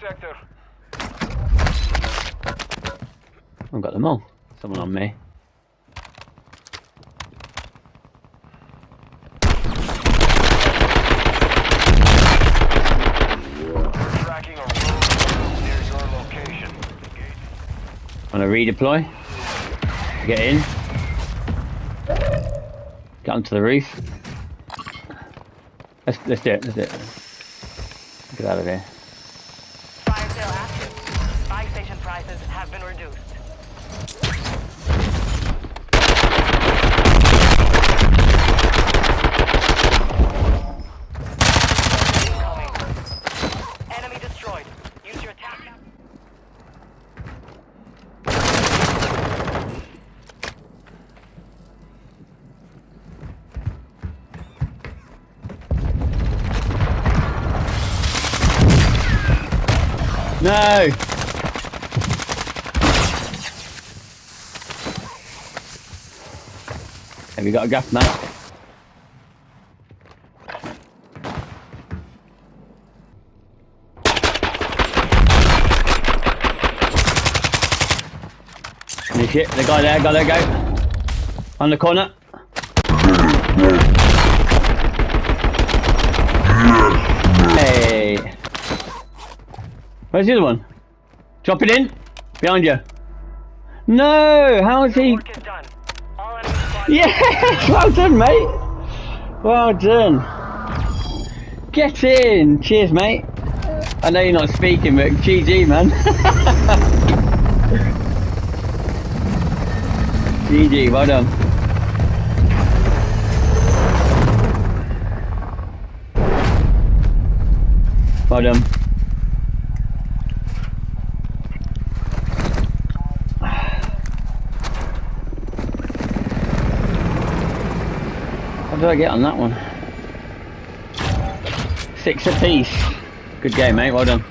sector. I've got them all. Someone on me. We're a road near your location. Engage. Want to redeploy? Get in. Get onto the roof. Let's let's do it. Let's do it. Get out of here. Prices have been reduced. Incoming. Enemy destroyed. Use your attack. No. Have you got a gaff map? Holy shit, the guy there, guy there, go. On the corner. Hey. Where's the other one? Drop it in. Behind you. No, how is he? Yes, well done, mate. Well done. Get in. Cheers, mate. I know you're not speaking, but GG, man. GG, well done. Well done. How did I get on that one? Six apiece. Good game, mate. Well done.